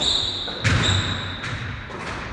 you